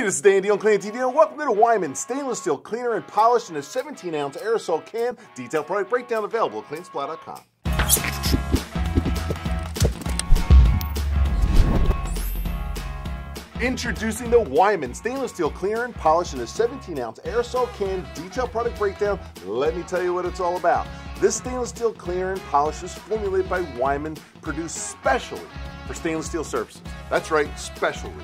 Hey, this is Danny on CleanIt TV, and welcome to the Weiman Stainless Steel Cleaner and Polished in a 17 ounce aerosol can. Detailed product breakdown available at cleanitsupply.com. Introducing the Weiman Stainless Steel Cleaner and Polish in a 17 ounce aerosol can. Detailed product breakdown. Let me tell you what it's all about. This stainless steel cleaner and polish is formulated by Weiman, produced specially for stainless steel surfaces. That's right, specially.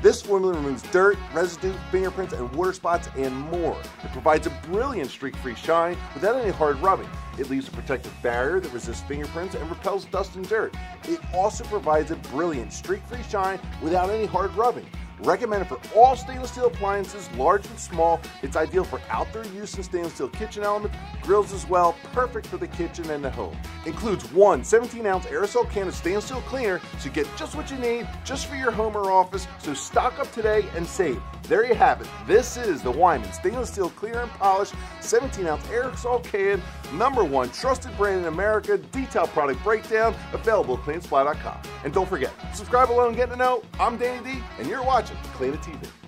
This formula removes dirt, residue, fingerprints, and water spots and more. It provides a brilliant streak-free shine without any hard rubbing. It leaves a protective barrier that resists fingerprints and repels dust and dirt. It also provides a brilliant streak-free shine without any hard rubbing. Recommended for all stainless steel appliances, large and small. It's ideal for outdoor use in stainless steel kitchen elements, grills as well. Perfect for the kitchen and the home. Includes one 17 ounce aerosol can of stainless steel cleaner, you get just what you need, just for your home or office. So stock up today and save. There you have it. This is the Weiman Stainless Steel Clear and Polish 17 ounce aerosol can, number one trusted brand in America. Detailed product breakdown available at cleanitsupply.com. And don't forget, subscribe below and get to know. I'm Danny D, and you're watching CleanIt TV.